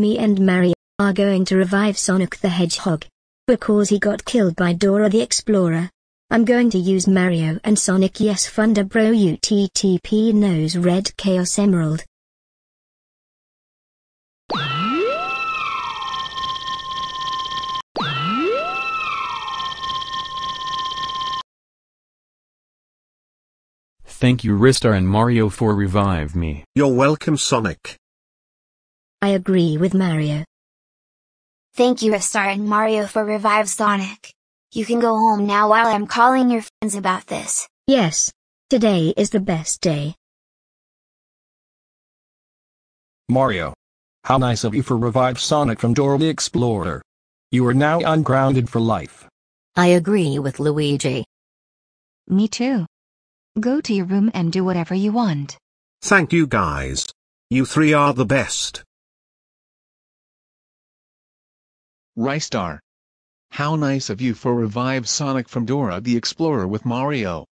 Me and Mario are going to revive Sonic the Hedgehog. Because he got killed by Dora the Explorer. I'm going to use Mario and Sonic Yes Thunder Bro UTTP No's Red Chaos Emerald. Thank you Ristar and Mario for revive me. You're welcome Sonic. I agree with Mario. Thank you Ristar and Mario for revive Sonic. You can go home now while I'm calling your friends about this. Yes. Today is the best day. Mario. How nice of you for revive Sonic from Dora the Explorer. You are now ungrounded for life. I agree with Luigi. Me too. Go to your room and do whatever you want. Thank you guys. You three are the best. Ristar. How nice of you for revive Sonic from Dora the Explorer with Mario.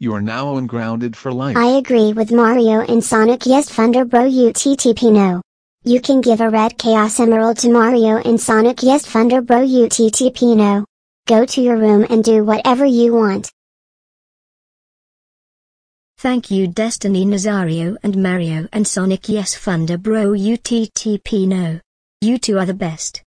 You are now ungrounded for life. I agree with Mario and Sonic yes Thunder Bro UTTP no. You can give a red Chaos Emerald to Mario and Sonic yes Thunder Bro UTTP no. Go to your room and do whatever you want. Thank you Destiny Nazario and Mario and Sonic Yes Thunder Bro UTTP no. You two are the best.